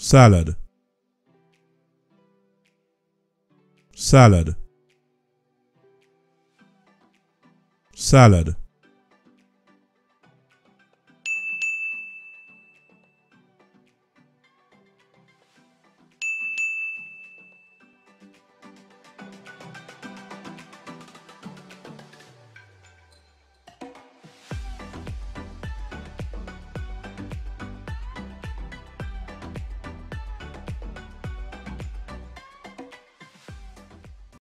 salad. Salad. Salad.